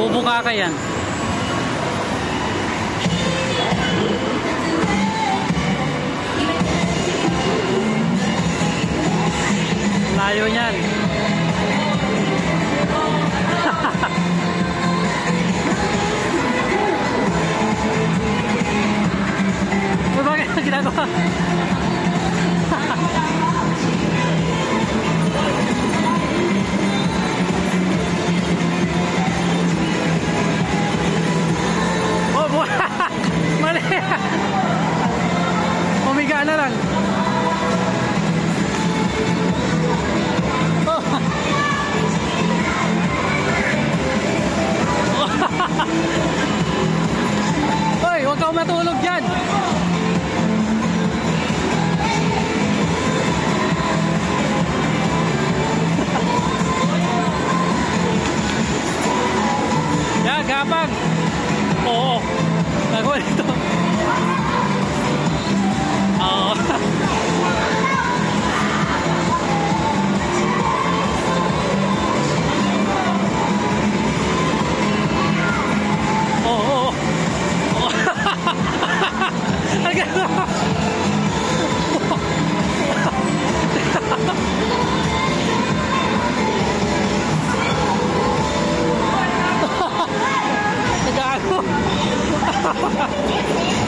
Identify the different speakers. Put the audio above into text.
Speaker 1: Bubuka ka yan. Layo niyan. Bakit ginagawa? Oh. すげえ!